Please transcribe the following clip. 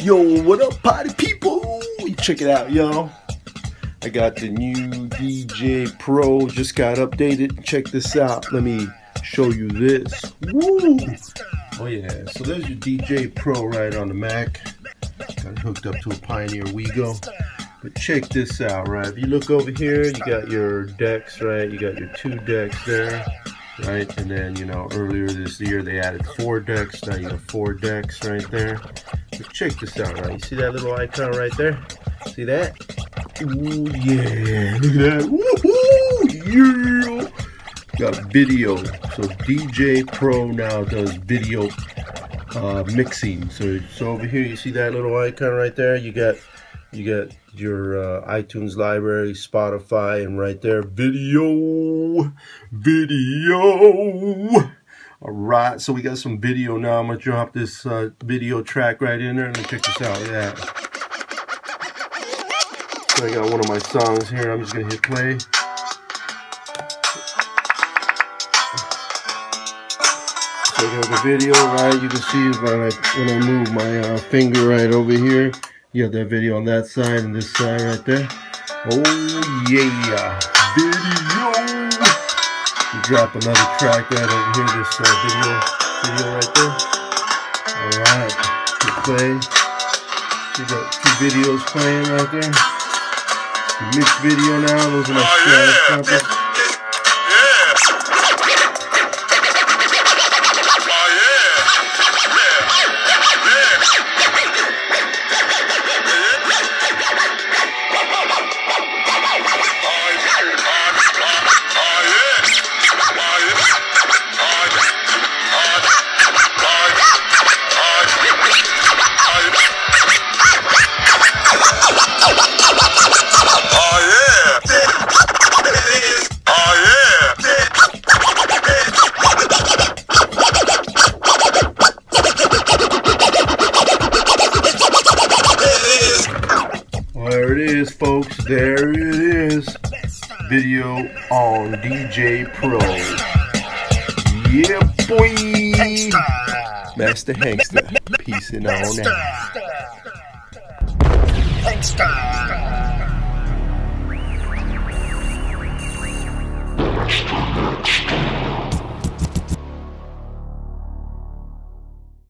Yo, what up, party people? Check it out, y'all. I got the new djay Pro, just got updated. Check this out. Let me show you this. Woo! Oh, yeah. So there's your djay Pro right on the Mac. Got it hooked up to a Pioneer WeGO. But check this out, right? If you look over here, you got your decks, right? You got your two decks there right? And then, you know, earlier this year they added four decks. Now you got four decks right there. But check this out, right? You see that little icon right there? See that? Ooh, yeah. Look at that. Woohoo! Yeah. Got video. So djay Pro now does video uh, mixing. So, so over here, you see that little icon right there? You got you got your uh, iTunes library, Spotify, and right there, video, video. Right, so we got some video now. I'm gonna drop this uh, video track right in there. Me check this out. Yeah. So I got one of my songs here. I'm just gonna hit play. So I got the video, right? You can see when I when I move my uh, finger right over here. You have that video on that side and this side right there. Oh yeah, video. Drop another track right over here, this uh, video, video right there. All right, hit play. You got two videos playing right there. Mixed video now. Those are my oh, yeah. There it is, folks. There it is. Video on djay Pro. Yeah, boy. Masta Hanksta. Peace and all now. Hangster.